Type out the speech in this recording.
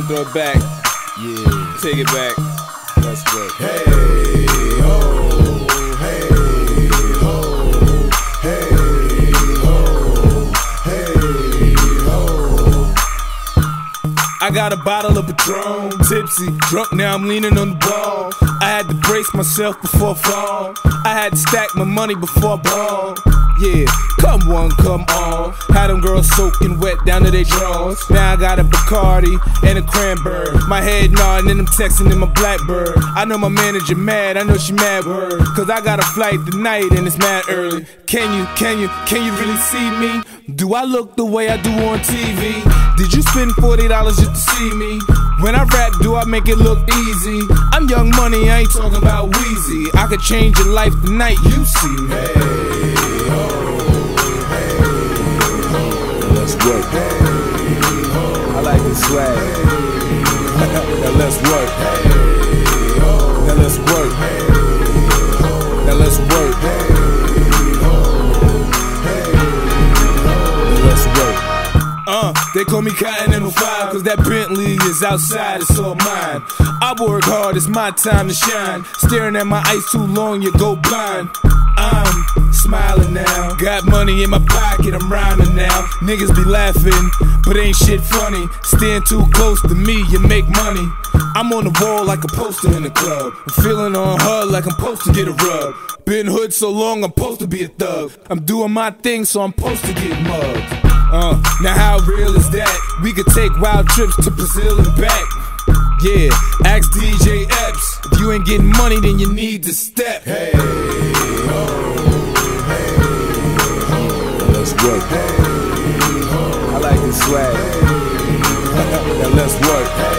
gonna throw it back. Yeah. Take it back. Let's go. Hey ho, hey hey ho, hey. I got a bottle of Patron, tipsy, drunk now I'm leaning on the ball. I had to brace myself before I fall. I had to stack my money before I ball. Yeah, come one, come all. Had them girls soaking wet down to their drawers. Now I got a Bacardi and a cranberry. My head nodding and I'm texting in my BlackBerry. I know my manager mad, I know she mad. Cause I got a flight tonight and it's mad early. Can you, can you, can you really see me? Do I look the way I do on TV? Did you spend $40 just to see me? When I rap, do I make it look easy? I'm young money, I ain't talking about Weezy. I could change your life tonight, you see me. Hey Work. I like this swag. They call me Continental 5 cause that Bentley is outside, it's all mine. I work hard, it's my time to shine. Staring at my ice too long, you go blind. I'm smiling now. Got money in my pocket, I'm rhyming now. Niggas be laughing, but ain't shit funny. Stand too close to me, you make money. I'm on the wall like a poster in the club. I'm feeling on her like I'm supposed to get a rub. Been hood so long, I'm supposed to be a thug. I'm doing my thing, so I'm supposed to get mugged. Uh, now how real is that? We could take wild trips to Brazil and back. Yeah, ask DJ Epps. If you ain't getting money, then you need to step. hey ho, hey ho. Let's work. Hey ho, I like this swag. now let's work. hey ho, Now let's work. hey. Now let's work.